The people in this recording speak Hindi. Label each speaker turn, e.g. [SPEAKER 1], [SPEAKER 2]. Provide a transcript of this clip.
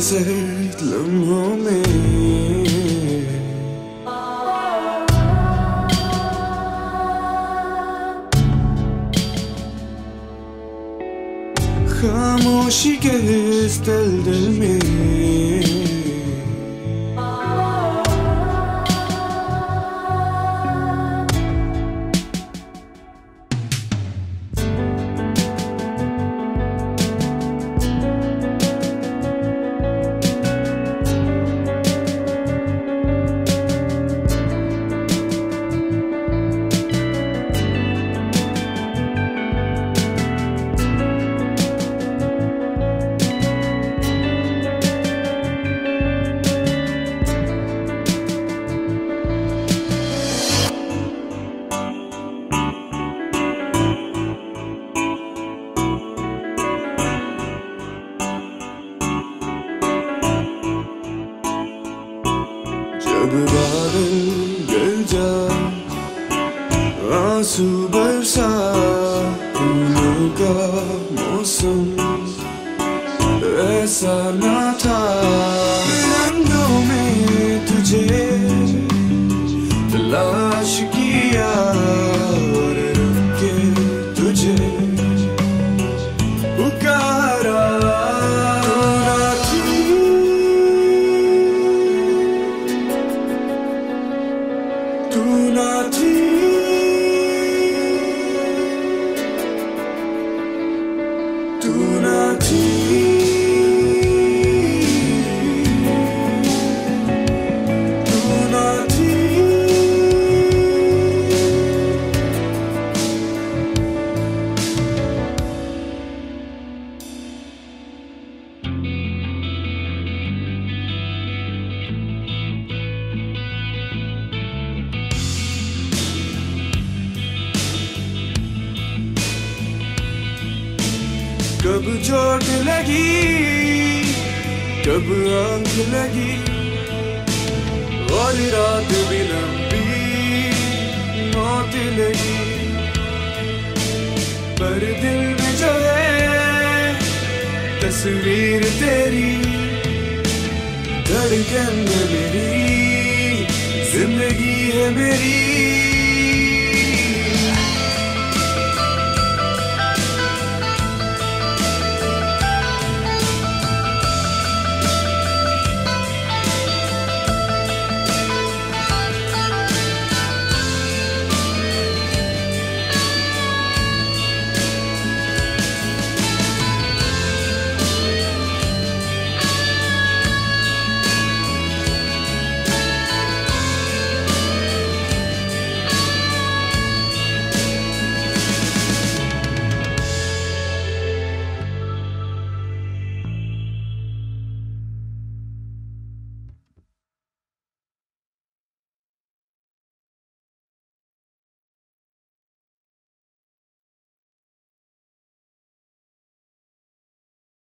[SPEAKER 1] सर्द लम्हों में खामोशी के इस दलदल में बादल गिर जा आँसू बरसा फूलों का मौसम ऐसा ना था रंगों में तुझे तलाश किया कब चोट लगी? कब आँख लगी? और रात भी लंबी मौत लगी। पर दिल में जो है, तस्वीर तेरी, धड़कन मेरी, ज़िंदगी है मेरी।